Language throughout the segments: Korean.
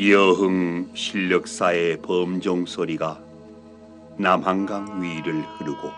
여흥 실력사의 범종 소리가 남한강 위를 흐르고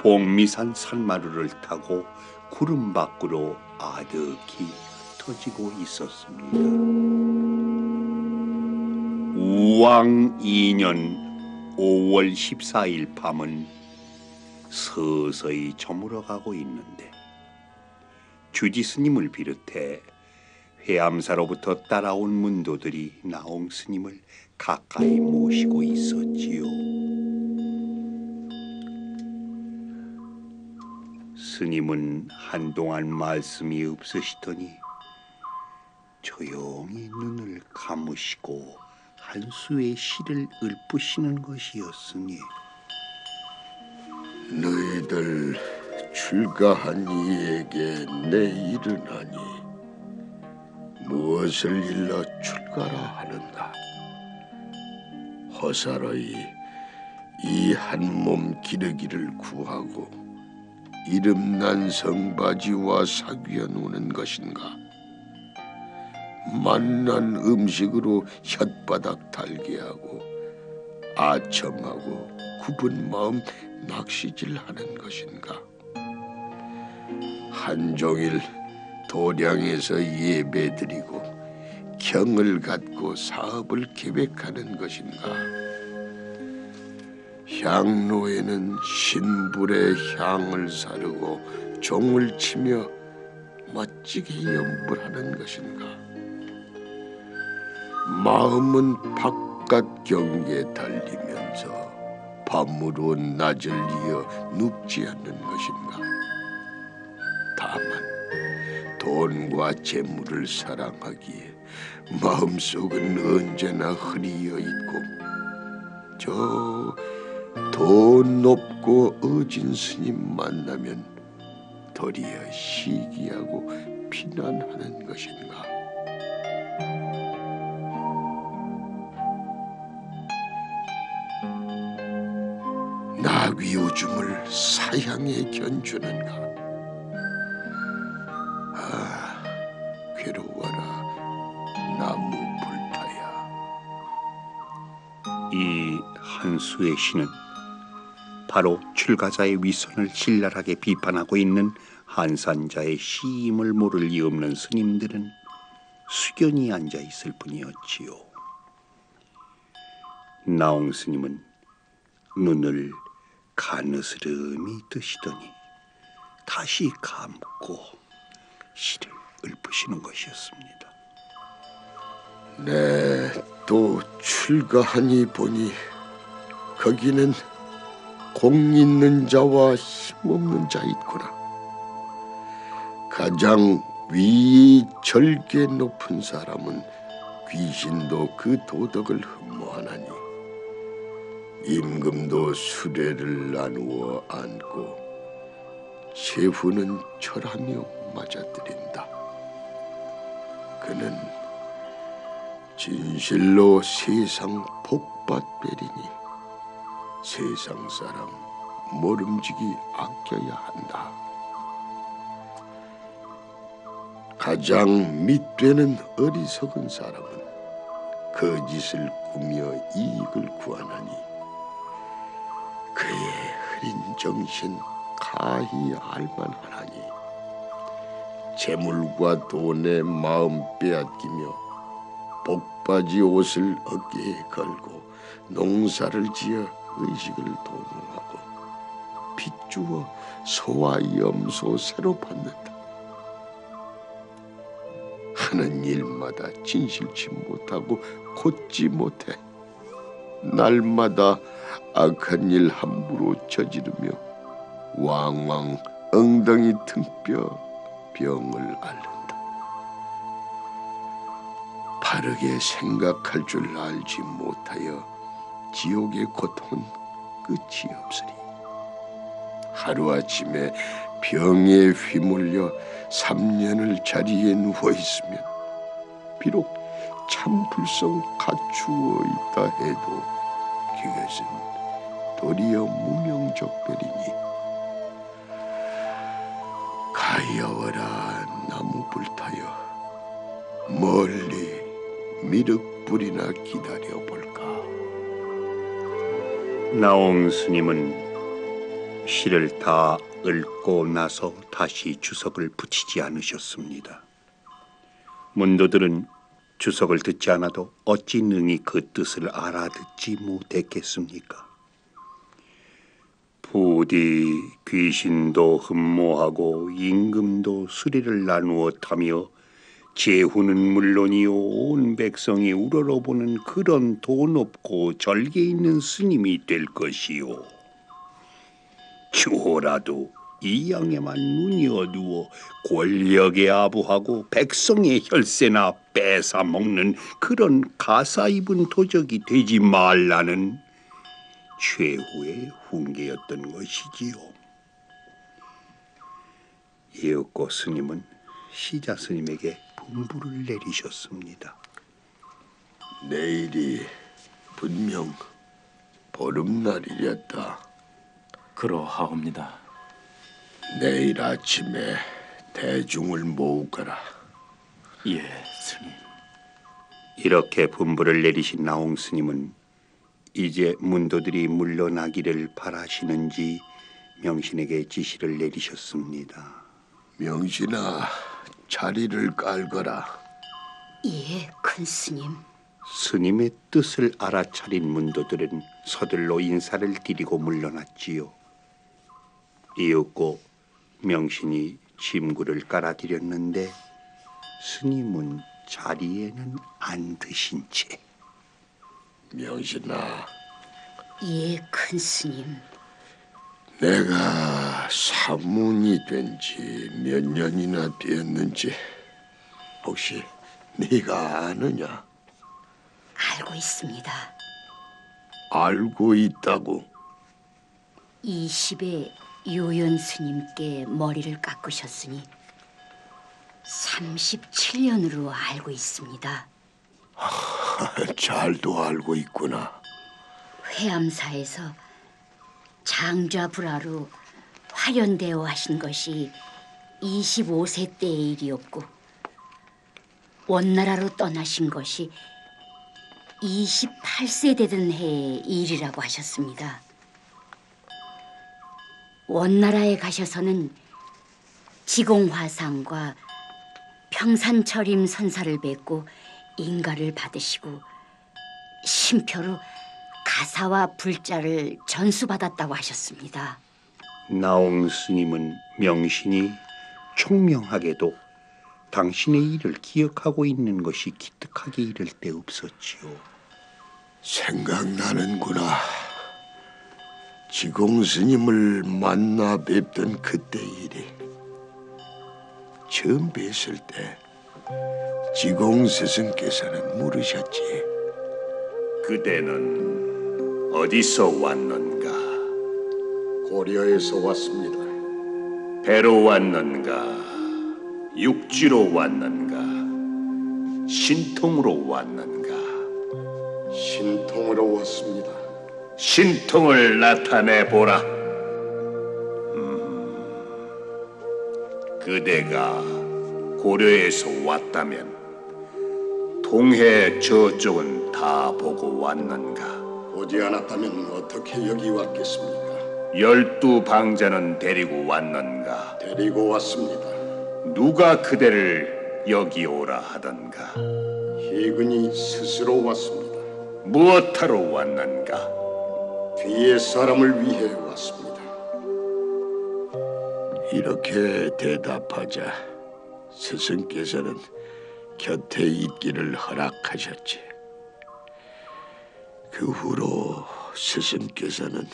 복미산 산마루를 타고 구름 밖으로 아득히 흩어지고 있었습니다. 우왕 2년 5월 14일 밤은 서서히 저물어가고 있는데 주지 스님을 비롯해 회암사로부터 따라온 문도들이 나홍 스님을 가까이 모시고 있었지요. 스님은 한동안 말씀이 없으시더니 조용히 눈을 감으시고 한 수의 시를 읊으시는 것이었으니 너희들 출가한 이에게 내 일은 하니 무엇을 일러 출가라 하는가? 허사로이 이 한 몸 기르기를 구하고 이름난 성바지와 사귀어 노는 것인가? 맛난 음식으로 혓바닥 달게 하고 아첨하고 굽은 마음 낚시질하는 것인가 한종일 도량에서 예배드리고 경을 갖고 사업을 계획하는 것인가? 향로에는 신불의 향을 사르고 종을 치며 멋지게 연불하는 것인가? 마음은 바깥 경계에 달리면서 밤으로 낮을 이어 눕지 않는 것인가 다만 돈과 재물을 사랑하기에 마음속은 언제나 흐리어 있고 저더 높고 어진 스님 만나면 도리어 시기하고 피난하는 것인가? 나귀 오줌을 사향에 견주는가 한수의 시는 바로 출가자의 위선을 신랄하게 비판하고 있는 한산자의 시임을 모를 리 없는 스님들은 숙연히 앉아 있을 뿐이었지요. 나홍 스님은 눈을 가느스름히 뜨시더니 다시 감고 시를 읊으시는 것이었습니다. 네, 또 출가하니 보니 거기는 공 있는 자와 힘없는 자 있구나. 가장 위 절개 높은 사람은 귀신도 그 도덕을 흠모하나니 임금도 수레를 나누어 안고 제후는 절하며 맞아들인다. 그는 진실로 세상 복받되리니 세상 사람 모름지기 아껴야 한다. 가장 밑되는 어리석은 사람은 거짓을 꾸며 이익을 구하나니 그의 흐린 정신 가히 알만하나니 재물과 돈에 마음 빼앗기며 복바지 옷을 어깨에 걸고 농사를 지어 의식을 도모하고 빚주어 소와 염소 새로 받는다. 하는 일마다 진실치 못하고 곧지 못해 날마다 악한 일 함부로 저지르며 왕왕 엉덩이 등뼈 병을 앓는다. 바르게 생각할 줄 알지 못하여 지옥의 고통은 끝이 없으리. 하루아침에 병에 휘몰려 3년을 자리에 누워 있으면 비록 참 불성 갖추어 있다 해도 그것은 도리어 무명적별이니 가여워 못하여 멀리 미륵불이나 기다려볼까? 나옹 스님은 시를 다 읽고 나서 다시 주석을 붙이지 않으셨습니다. 문도들은 주석을 듣지 않아도 어찌 능히 그 뜻을 알아듣지 못했겠습니까? 부디 귀신도 흠모하고 임금도 수리를 나누어 타며 제후는 물론이요 온 백성이 우러러보는 그런 돈 없고 절개 있는 스님이 될 것이요. 주호라도 이 양에만 눈이 어두워 권력에 아부하고 백성의 혈세나 뺏어 먹는 그런 가사 입은 도적이 되지 말라는 최후의 훈계였던 것이지요. 이윽고 스님은 시자 스님에게 분부를 내리셨습니다. 내일이 분명 보름날이랬다. 그러하옵니다. 내일 아침에 대중을 모으거라. 예, 스님. 이렇게 분부를 내리신 나홍 스님은 이제 문도들이 물러나기를 바라시는지 명신에게 지시를 내리셨습니다. 명신아, 자리를 깔거라. 예, 큰 스님. 스님의 뜻을 알아차린 문도들은 서둘러 인사를 드리고 물러났지요. 이윽고 명신이 침구를 깔아드렸는데 스님은 자리에는 안 드신 채 명신아, 예, 큰 스님. 내가 사문이 된 지 몇 년이나 되었는지 혹시 네가 아느냐? 알고 있습니다. 알고 있다고? 이 집에 요연 스님께 머리를 깎으셨으니 37년으로 알고 있습니다. 잘도 알고 있구나. 회암사에서 장좌 불화로 화련대오 하신 것이 25세 때의 일이었고 원나라로 떠나신 것이 28세 되던 해의 일이라고 하셨습니다. 원나라에 가셔서는 지공화상과 평산철임 선사를 뵙고 인가를 받으시고 심표로 가사와 불자를 전수받았다고 하셨습니다. 나옹 스님은 명신이 총명하게도 당신의 일을 기억하고 있는 것이 기특하게 이를 데 없었지요. 생각나는구나. 지공 스님을 만나 뵙던 그때 일이. 처음 뵀을 때 지공 스승께서는 물으셨지. 그대는 어디서 왔는가? 고려에서 왔습니다. 배로 왔는가? 육지로 왔는가? 신통으로 왔는가? 신통으로 왔습니다. 신통을 나타내 보라. 그대가 고려에서 왔다면 동해 저쪽은 다 보고 왔는가? 오지 않았다면 어떻게 여기 왔겠습니까? 열두 방자는 데리고 왔는가? 데리고 왔습니다. 누가 그대를 여기 오라 하던가? 희근이 스스로 왔습니다. 무엇하러 왔는가? 뒤에 사람을 위해 왔습니다. 이렇게 대답하자 스승께서는 곁에 있기를 허락하셨지. 그 후로 스승께서는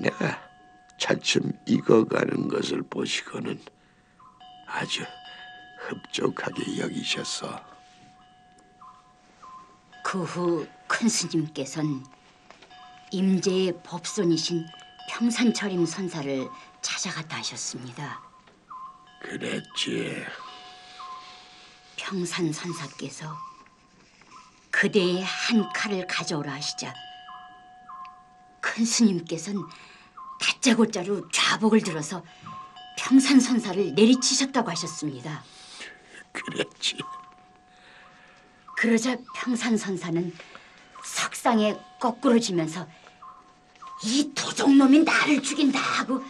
내가 차츰 익어가는 것을 보시고는 아주 흡족하게 여기셨어. 그 후 큰 스님께선 임제의 법손이신 평산철임 선사를 찾아갔다 하셨습니다. 그랬지. 평산 선사께서 그대의 한 칼을 가져오라 하시자 큰 스님께선 다짜고짜로 좌복을 들어서 평산 선사를 내리치셨다고 하셨습니다. 그랬지. 그러자 평산선사는 석상에 거꾸로 지면서 이 도적놈이 나를 죽인다 하고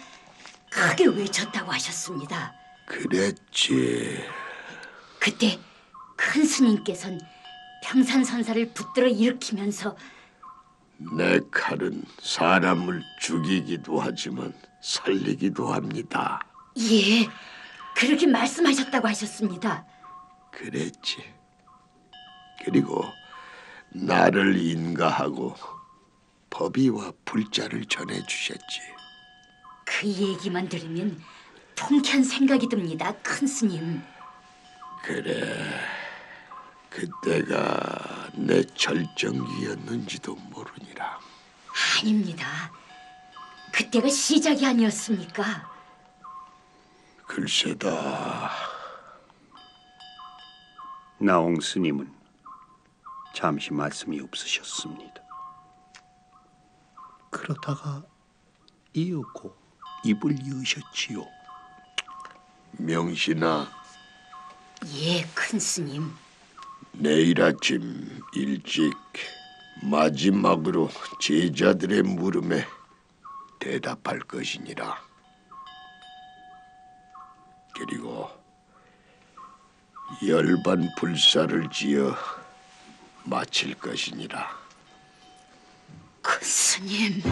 크게 외쳤다고 하셨습니다. 그랬지. 그때 큰 스님께선 평산선사를 붙들어 일으키면서 내 칼은 사람을 죽이기도 하지만 살리기도 합니다. 예, 그렇게 말씀하셨다고 하셨습니다. 그랬지. 그리고 나를 인가하고 법의와 불자를 전해주셨지. 그 얘기만 들으면 통쾌한 생각이 듭니다, 큰 스님. 그래. 그때가 내 절정기였는지도 모르니라. 아닙니다. 그때가 시작이 아니었습니까? 글쎄다. 나홍 스님은 잠시 말씀이 없으셨습니다. 그러다가 이윽고 입을 여셨지요. 명신아, 예, 큰 스님. 내일 아침 일찍 마지막으로 제자들의 물음에 대답할 것이니라. 그리고 열반 불사를 지어 마칠 것이니라. 큰 스님.